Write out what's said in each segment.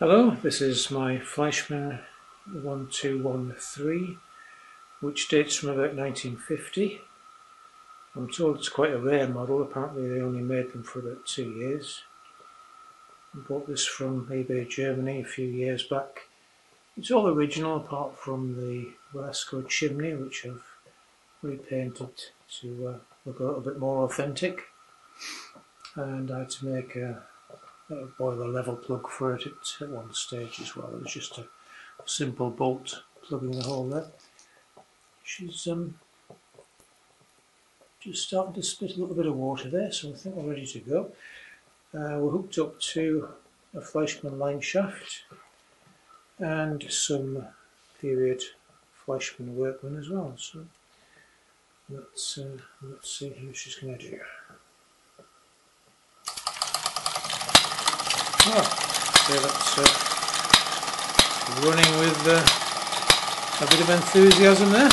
Hello, this is my Fleischmann 1213 which dates from about 1950. I'm told it's quite a rare model, apparently they only made them for about two years. I bought this from eBay Germany a few years back. It's all original apart from the Wilesco chimney which I've repainted to uh, look a little bit more authentic and I had to make a, a boiler level plug for it at, one stage as well. It was just a simple bolt plugging the hole there. She's um, just starting to spit a little bit of water there so I think we're ready to go. Uh, we're hooked up to a Fleischmann line shaft and some period Fleischmann workman as well. So let's uh, let's see how she's going to do. Oh, that's uh, running with uh, a bit of enthusiasm there.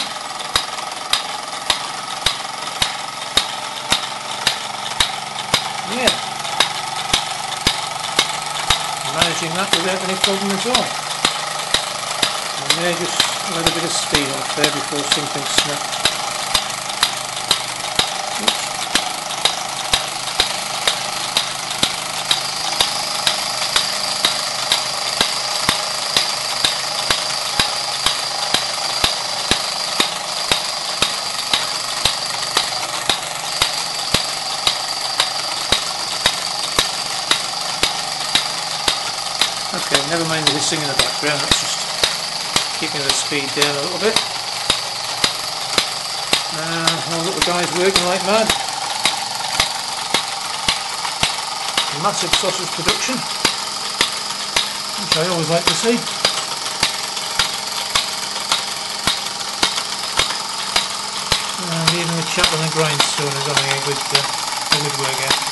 Yeah, managing that without any problem at all. I may just a bit of speed off there before something snaps. Okay, never mind the hissing in the background, that's just keeping the speed down a little bit. Uh, our little guy's working like mad. Massive sausage production, which I always like to see. And even the chap on the grindstone is having a good, uh, a good workout.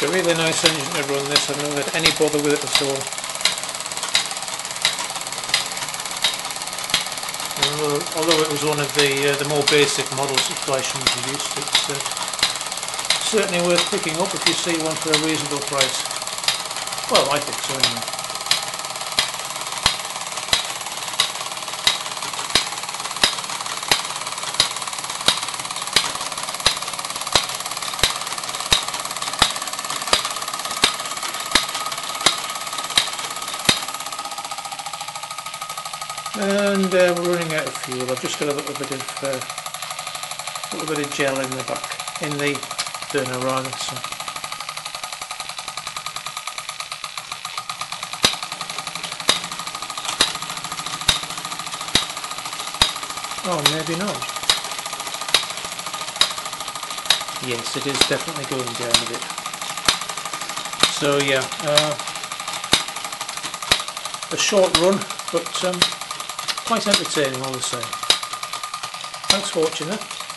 It's a really nice engine to run this, I've never had any bother with it at all. Although it was one of the uh, the more basic models that Fleischmann produced, it's uh, certainly worth picking up if you see one for a reasonable price. Well, I think so anyway. And uh, we're running out of fuel. I've just got a little bit of uh, little bit of gel in the back in the burner rather. So. Oh, maybe not. Yes, it is definitely going down a bit. So yeah, uh, a short run, but um, quite entertaining all the same. Thanks for watching it.